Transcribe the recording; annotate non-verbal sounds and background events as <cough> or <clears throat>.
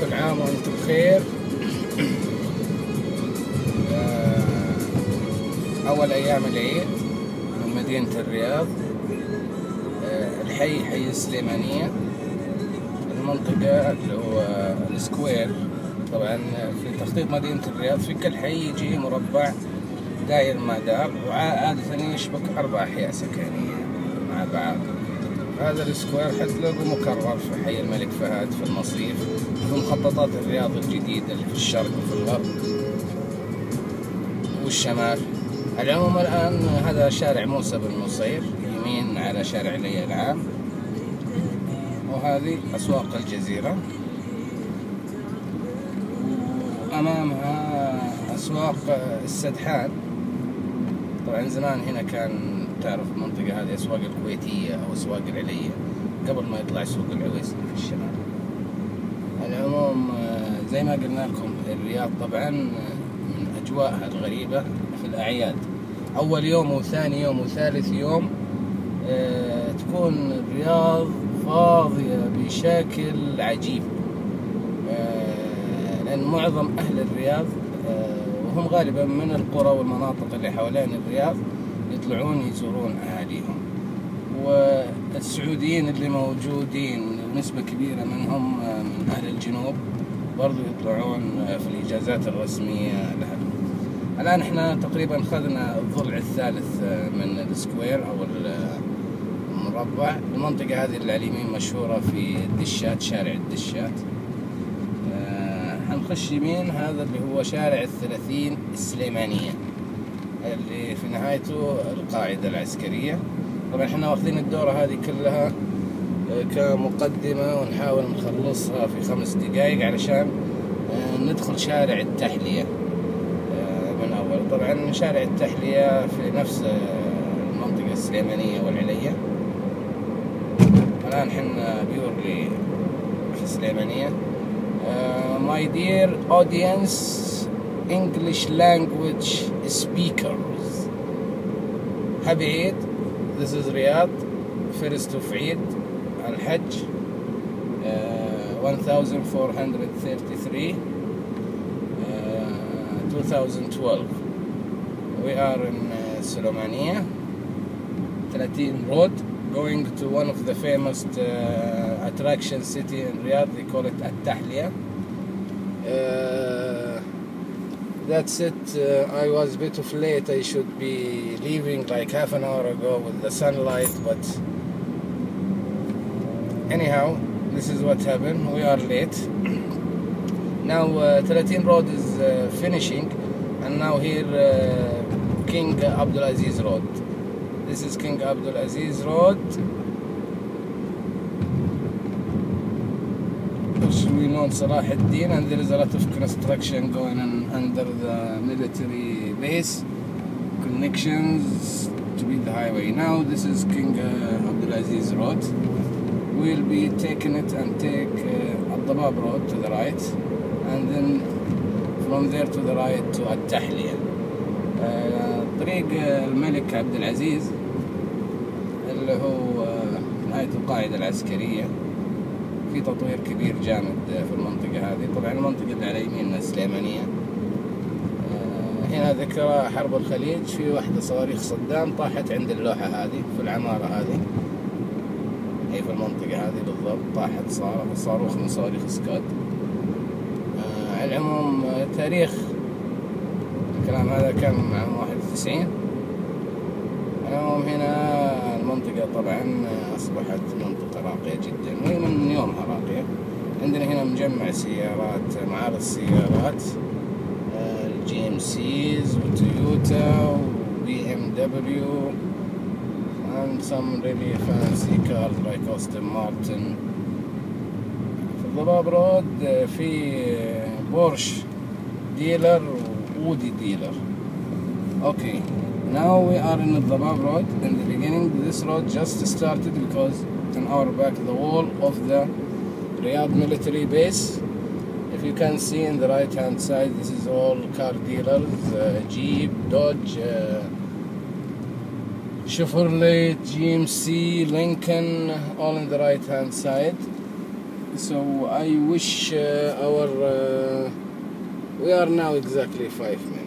كل عام وأنتم بخير. آه، أول أيام العيد من مدينة الرياض. آه، الحي حي السليمانية المنطقة اللي هو السكوير. طبعا في تخطيط مدينة الرياض في كل حي يجي مربع داير ما دار. وعادة يشبك أربع أحياء سكنية مع بعض. هذا السكوير حتلاقوا مكرر في حي الملك فهد في المصيف في مخططات الرياض الجديدة اللي في الشرق وفي الغرب. والشمال. العموم الآن هذا شارع موسى بن نصير يمين على شارع لي العام. وهذه أسواق الجزيرة. وأمامها أسواق السدحان. طبعا زمان هنا كان تعرف المنطقة هذه أسواق الكويتية أو أسواق العلية قبل ما يطلع سوق العويس في الشمال. العموم آه، زي ما قلنا لكم الرياض طبعا من أجواءها الغريبة في الأعياد. أول يوم وثاني يوم وثالث يوم آه، تكون الرياض فاضية بشكل عجيب. آه، لأن معظم أهل الرياض آه، وهم غالبا من القرى والمناطق اللي حوالين الرياض يطلعون يزورون أهاليهم. والسعوديين اللي موجودين ونسبة كبيرة منهم آه، من أهل الجنوب برضو يطلعون آه، في الإجازات الرسمية لها الآن إحنا تقريبا خذنا الضلع الثالث آه، من السكوير أو المربع. المنطقة هذه اللي على اليمين مشهورة في الدشات شارع الدشات. آه، حنخش يمين هذا اللي هو شارع الثلاثين السليمانية. اللي في نهايته القاعدة العسكرية. طبعا إحنا واخذين الدورة هذه كلها آه، كمقدمة ونحاول نخلصها في خمس دقائق علشان آه، ندخل شارع التحلية آه، من أول. طبعا شارع التحلية في نفس المنطقة السليمانية والعلية الآن حنا بيورلي في السليمانية. My dear audience English language speakers Happy Eid This is Riyadh First of Eid Al-Hajj uh, 1433 uh, 2012 We are in uh, Solomania 13 Road going to one of the famous uh, attraction city in Riyadh. They call it At Tahliya. Uh, that's it. Uh, I was a bit of late. I should be leaving like half an hour ago with the sunlight, but anyhow, this is what happened. We are late. <clears throat> now uh, 13 Road is uh, finishing, and now here uh, King Abdulaziz Road. This is King Abdul Aziz Road. Know Salah ad-Din and there is a lot of construction going on under the military base. Connections to be the highway. Now this is King uh, Abdul Aziz Road. We'll be taking it and take uh, Al-Dabab Road to the right and then from there to the right to At-Tahliya. آه، طريق الملك عبد العزيز اللي هو آه، نهاية القاعدة العسكرية في تطوير كبير جامد في المنطقة هذه. طبعا المنطقة اللي على يميننا السليمانية آه، هنا ذكرى حرب الخليج في واحدة صواريخ صدام طاحت عند اللوحة هذه في العمارة هذه. هي في المنطقة هذه بالضبط طاحت صاروخ صاروخ من صواريخ سكاد آه، على العموم آه، تاريخ الكلام هذا كان عام 91 العموم هنا طبعا أصبحت منطقة راقية جدا وهي من يومها راقية. عندنا هنا مجمع سيارات معارض سيارات آه، الجي إم سيز وتويوتا وبي إم دبليو and some really fancy cars like Aston Martin. في الضباب رود آه، في بورش ديلر وودي ديلر Okay, now we are in the Dabab Road. In the beginning, this road just started because an hour back the wall of the Riyadh military base. If you can see in the right hand side, this is all car dealers, uh, Jeep, Dodge, uh, Chevrolet, GMC, Lincoln, all in the right hand side. So I wish uh, our uh, we are now exactly five minutes.